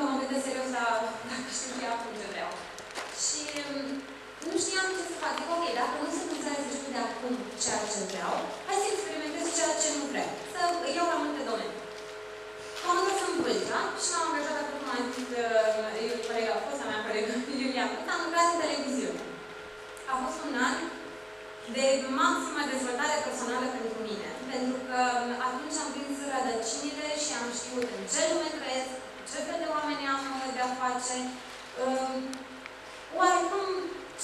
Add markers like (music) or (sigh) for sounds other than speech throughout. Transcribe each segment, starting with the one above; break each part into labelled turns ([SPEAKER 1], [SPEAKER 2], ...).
[SPEAKER 1] Încă mă gândesc serios la dacă știu eu acum ce vreau. Și mm, nu știam ce să fac. Zic, ok, dacă nu sunt înțeles să știu de acum ceea ce vreau, hai să experimentez ceea ce nu vreau. Să iau la multe domenii. M-am întors în Vâlcea și m-am angajat acum cum am zis, uh, colega, fosta mea colegă, (laughs) Iulia, am lucrat în televiziune. A fost un an de maximă dezvoltare personală pentru mine. Pentru că atunci am prins rădăcinile și am știut în ce lume trăiesc, ce fel de oameni am de-a face, um, oarecum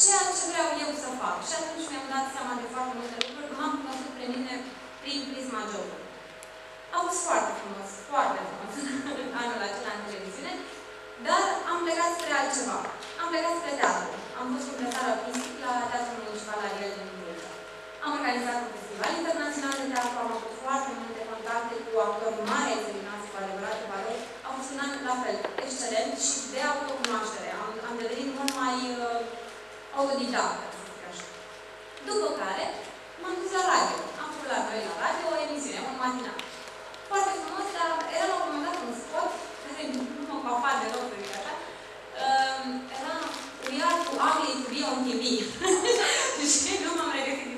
[SPEAKER 1] ceea ce vreau eu să fac. Și atunci mi-am dat seama de foarte multe lucruri, că m-am cunoscut pe mine prin prisma jobului. A fost foarte frumos, foarte frumos (laughs) anul acela în televiziune, dar am plecat spre altceva. Am plecat spre teatru. Am fost profesor artistic la Teatrul Municipal Ariel din București. Am organizat un festival internațional de teatru, am avut foarte multe contacte cu actori mari examinați cu adevărate valori. A fost un an la fel, excelent și de autocunoaștere. Am, am devenit mult mai uh, autodidact, să zic așa. După care m-am dus la radio. Am făcut la noi la radio o emisiune, un matinal. Foarte frumos, dar era la un moment dat un spot, care nu mă coafa deloc, să zic așa. Uh, era We are too ugly to be on TV. și nu m-am regăsit.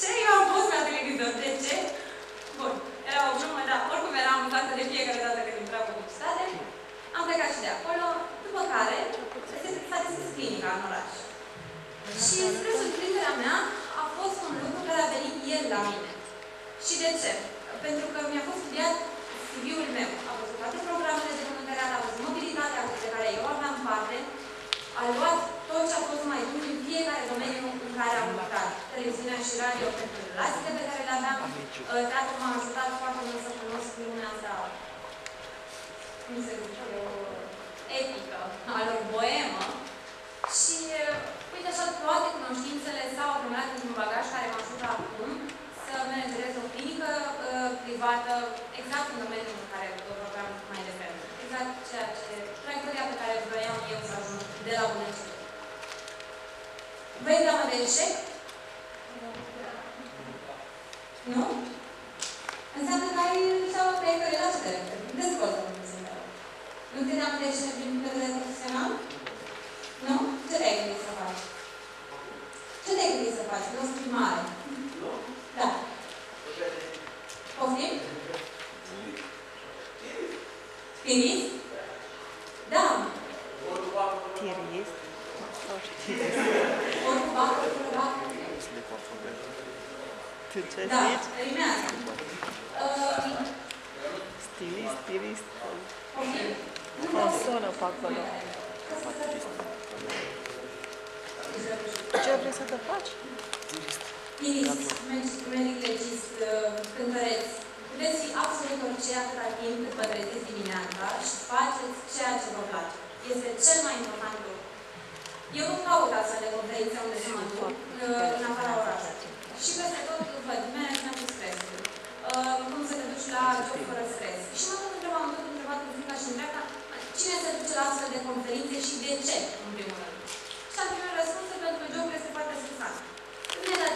[SPEAKER 1] Ce? Eu am fost la televizor. De ce? Bun. Era o glumă, dar oricum eram amuzată de fiecare dată când intra publicitate. Am plecat și de acolo, după care s-a deschis clinica în oraș. Și spre surprinderea mea a fost un lucru care a venit el la mine. Și de ce? Pentru că mi-a fost studiat CV-ul meu. A văzut toate programele de voluntariat, a văzut mobilitatea de care eu aveam parte, a luat tot ce a fost mai bun în fiecare domeniu în care am lucrat. Televiziunea și radio pentru relațiile pe care le aveam. Teatrul m-a ajutat foarte mult să cunosc lumea asta, cum se zice, o epică, a lor boemă. Și, uite așa, toate cunoștințele s-au acumulat într-un bagaj care mă ajută acum să managerez o clinică uh, privată exact în domeniul în care vorbeam mai devreme. Exact ceea ce, traiectoria pe care vroiam eu să ajung de la bun început. Vrei teamă de eșec? Nu? Înseamnă că ai sau traiectorie la ce Dezvoltă cum se Nu te teamă de eșec din punct de vedere profesional? Nu? Ce te-ai gândit să faci? Ce te-ai gândit să faci? Nu spui mare. Da. Poftim? Spirist? Da.
[SPEAKER 2] Tirist.
[SPEAKER 1] Ori cu bacul, ori cu bacul.
[SPEAKER 2] Tu ce
[SPEAKER 1] Da,
[SPEAKER 2] zici?
[SPEAKER 1] rimează. Uh,
[SPEAKER 2] Stilist, stilist.
[SPEAKER 1] poftim?
[SPEAKER 2] Consonă pe acolo. Ce vrei să te faci?
[SPEAKER 1] Stilist, medic legist, uh, cântăreț. Puteți fi absolut orice atâta timp cât vă treziți dimineața și faceți ceea ce vă place. Este cel mai important lucru. Eu nu caut astfel de conferințe unde să mă duc, uh, în afara orașului. Și peste tot văd management cu stresul. Uh, cum să te duci la job fără stres. Și mă tot întrebam, am tot întrebat în stânga și în dreapta, cine se duce la astfel de conferințe și de ce, în primul rând. Și am primit răspunsul pentru că jobul este foarte stresant. Bine, dar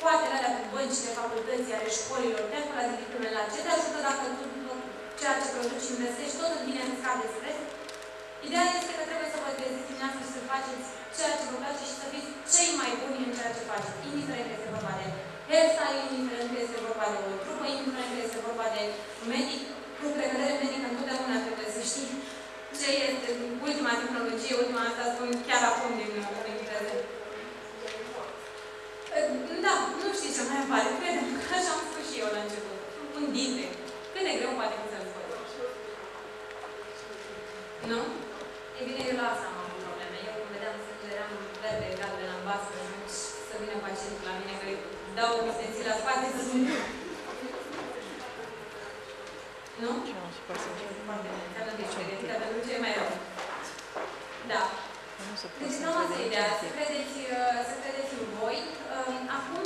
[SPEAKER 1] coatele alea pe băncile facultății, ale școlilor, calcula de diplome la ce te ajută dacă tu ceea ce produci și investești, tot în tine în scade stres? Ideea este că trebuie să vă treziți dimineața și să faceți ceea ce vă place și să fiți cei mai buni în ceea ce faceți, indiferent că este vorba de hairstyle, indiferent că este vorba de o trupă, indiferent că este vorba de medic, cu precădere medică întotdeauna trebuie să știi ce este ultima tehnologie, ultima asta spun chiar acum din prezent. Da, nu știi ce mai apare, credem că așa am spus și eu la început. Un dinte. Cât de greu poate fi să-l scoți? Nu? E bine, eu la asta am avut probleme. Eu când vedeam să eram verde, galben, albastru, atunci să vină pacientul la mine, că îi dau extensii la spate să sunt... Nu?
[SPEAKER 2] Ce am super să
[SPEAKER 1] Foarte bine. Înseamnă că ești pregătită pentru ce e mai rău. Da.
[SPEAKER 2] Nu se poate
[SPEAKER 1] Deci
[SPEAKER 2] să
[SPEAKER 1] nu asta e ideea, să
[SPEAKER 2] înțelegi.
[SPEAKER 1] credeți, uh, să credeți în voi. Um, Acum,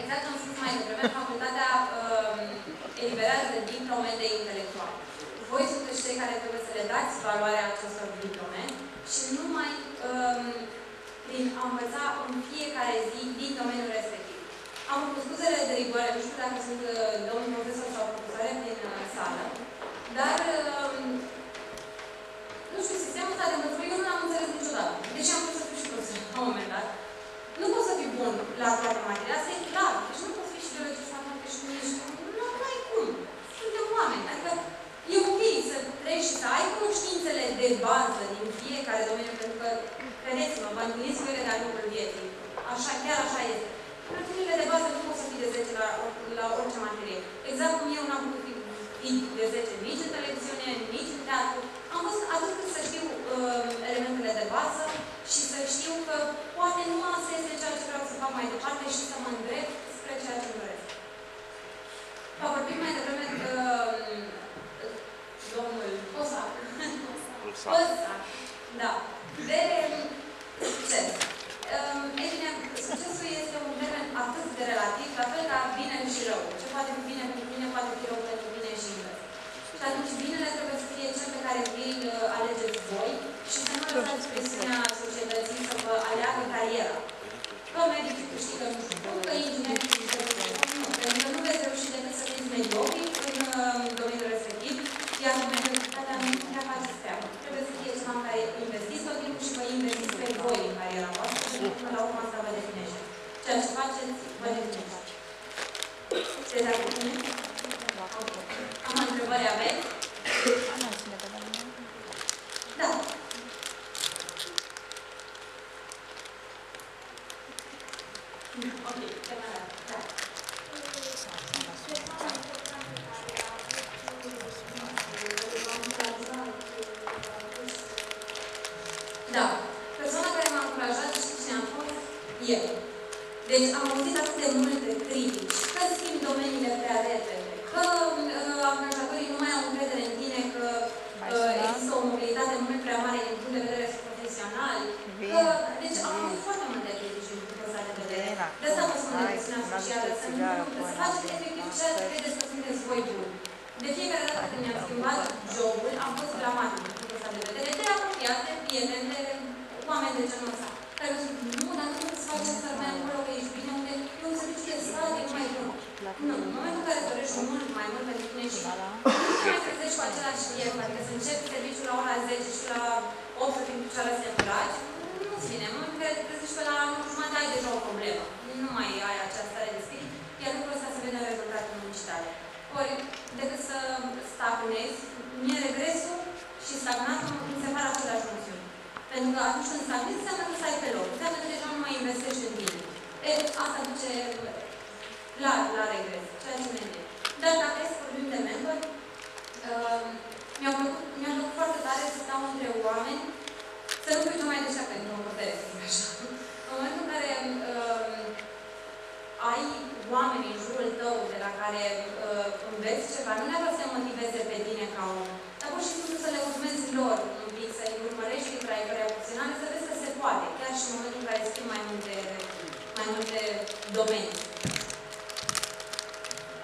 [SPEAKER 1] exact cum am spus mai devreme, facultatea um, eliberează diplome de intelectual. Voi sunteți cei care trebuie să le dați valoarea acestor diplome și numai um, prin a învăța în fiecare zi din domeniul respectiv. Am făcut scuzele de rigoare, nu știu dacă sunt uh, domnul profesor sau profesoare din uh, sală, dar uh, nu știu, sistemul ăsta de învățământ, eu nu l-am înțeles niciodată. Deși am vrut să fiu și profesor la un moment dat. Nu poți să fii bun la toate materiile, asta e clar. Deci nu poți fi și biologist, matematică și nici... Nu, nu ai cum. Suntem oameni. Adică e ok să treci și să ai cunoștințele de bază din fiecare domeniu, pentru că, credeți-mă, vă întâlniți cu ele de-a lungul vieții. Așa, chiar așa este. Noțiunile de bază nu pot să fii de 10 la, la orice materie. Exact cum eu n-am putut fi fi de 10 nici în televiziune, nici în teatru. Am fost atât cât să știu uh, elementele de bază și să știu că poate nu asta este ceea ce vreau să fac mai departe și să mă îndrept spre ceea ce îmi doresc. A vorbit mai devreme uh, domnul Cosac. Cosac. Da. De succes. Um, ei bine, succesul este un termen atât de relativ, la fel ca bine și rău. Ce poate fi bine pentru mine, poate fi rău pentru mine și invers. Și atunci binele trebuie să fie cel pe care vi-l uh, alegeți voi și să nu lăsați presiunea societății să vă aleagă cariera. Că medicii câștigă nu știu cum, că inginerii câștigă nu știu cum, nu. Pentru că nu veți reuși decât să fiți mediocri în uh, domeniul respectiv, iar mediocritatea nu ne faceți treabă. Trebuie să fie ceva în care investiți tot timpul și vă investiți pe voi în cariera voastră și până la urmă asta vă definește. Ceea ce faceți, vă definește. Sunteți de acord cu mine? Am întrebări aveți? Da. Ok, camarada. Da. Da. Persoana care m-a încurajat, știți cine a fost? Eu. Deci am auzit atât de multe critici, că schimbi domeniile prea repede, că uh, angajatorii nu mai au încredere în tine, că uh, există o mobilitate mult prea mare din punct de vedere profesional. Că, deci am auzit foarte multe critici din punctul ăsta de vedere. De asta vă spun de presiunea socială, să nu să faceți efectiv ce credeți că sunteți voi buni. De fiecare dată când mi-am schimbat jobul, am fost blamat din punctul ăsta de vedere, de apropiate, prieteni, de oameni de genul ăsta. Care îmi spun, nu, dar nu trebuie să faci asta mai acolo, că ești bine, unde e un serviciu de stat, e mai bun. Nu, în momentul în care dorești mult mai mult pentru tine și nu te mai trezești cu același chef, adică să începi serviciul la ora 10 și la 8 să fii în picioare să te îmbraci, nu-ți vine. În momentul în care te trezești pe la 9 jumătate, ai deja o problemă. Nu mai ai această stare de spirit, iar lucrul ăsta se vede în rezultatul muncii tale. Ori, decât să stagnezi, mie regresul și stagnatul mi se par aceleași noțiuni. Pentru că atunci când stagnezi, înseamnă că stai pe loc. Înseamnă că deja nu mai investești în tine. E, asta duce la, la regres, ceea ce ne vede. Dar dacă e să vorbim de mentor, uh, mi-a plăcut, mi plăcut foarte tare să stau între oameni, să nu fiu cea mai deșteaptă într-o hotare, să zic așa. În momentul în care uh, ai oameni în jurul tău de la care uh, înveți ceva, nu neapărat să te motiveze pe tine ca om, dar pur și simplu să le urmezi lor un pic, să-i urmărești din traiectoria profesională, să vezi că se poate, chiar și în momentul în care schimbi mai multe, mai multe domenii.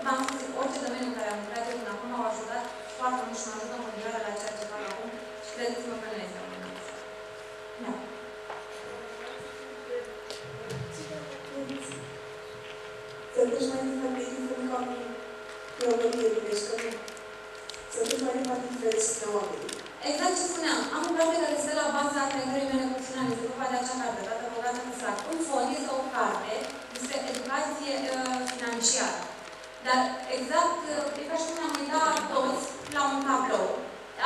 [SPEAKER 1] V-am spus, orice domeniu în care am lucrat eu până acum m-au ajutat foarte mult și mă ajută în continuare la ceea ce fac acum și credeți-mă că nu este un Da.
[SPEAKER 3] Să duci mai departe indiferent ca teologie, deci că nu. Să duci mai departe indiferent de oameni.
[SPEAKER 1] Exact ce spuneam, am o carte care stă la baza traiectoriei mele profesionale, este vorba de acea carte, dată bogată în sac. În fond este o carte despre educație uh, financiară. Dar exact, uh, e ca și cum am uitat toți la un tablou.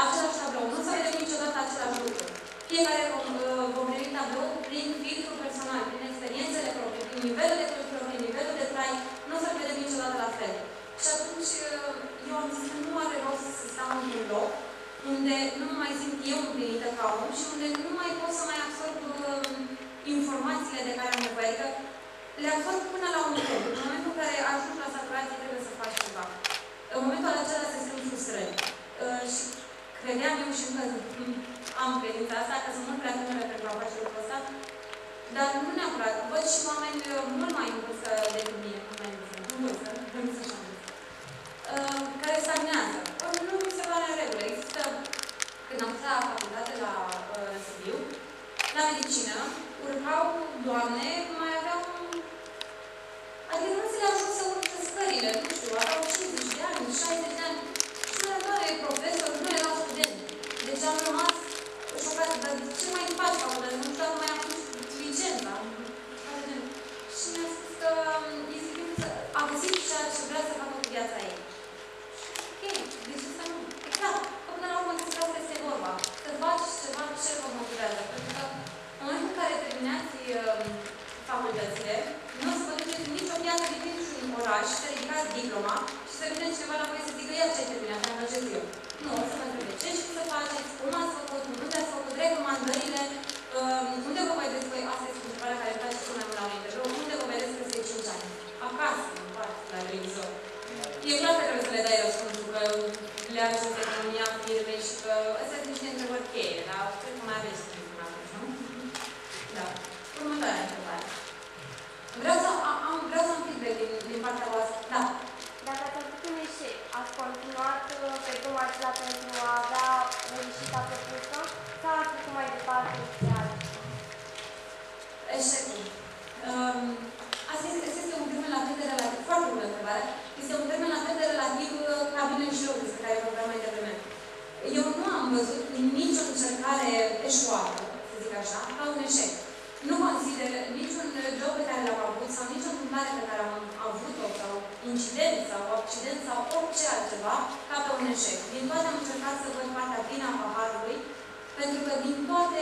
[SPEAKER 1] Același tablou. Nu se vede niciodată același lucru. Fiecare vom, uh, vom primi tablou prin filtru personal, prin experiențele proprii, prin nivelul de cultură, prin nivelul de trai. Nu se vedem niciodată la fel. Și atunci uh, eu am zis că nu are rost să stau într-un loc unde nu mă mai simt eu împlinită ca om și unde nu mai pot să mai absorb uh, informațiile de care am nevoie. Adică le absorb până la un punct. În momentul în care ajungi la saturație, trebuie să faci ceva. În momentul acela se simt frustrări. Uh, și credeam eu și încă am credința asta, că sunt mult prea tânără pentru a face lucrul ăsta, dar nu neapărat. Văd și oameni uh, mult mai sau un rezultat mai apuc inteligent la da, Și mi-a spus că e a găsit ceea ce vrea să facă cu viața ei. Ok, de ce să nu? E clar, că până la urmă despre asta este vorba. Să faci ceva ce vă motivează. Pentru că în momentul în care terminați facultățile, nu o să vă duceți nicio viață din niciun oraș, să ridicați diploma și să vină cineva la voi să zică ia ce ai terminat, am eu. Nu, o să mă întrebe ce știți să faceți,
[SPEAKER 4] cum ați făcut, departe,
[SPEAKER 1] este un termen atât de relativ uh, ca bine în jur, despre care vorbeam mai devreme. Eu nu am văzut nicio încercare eșuată, să zic așa, ca un eșec. Nu consider niciun job pe care l-am avut sau nicio întâmplare pe care am avut-o sau incident sau accident sau orice altceva ca pe un eșec. Din toate am încercat să văd partea plină a paharului, pentru că din toate...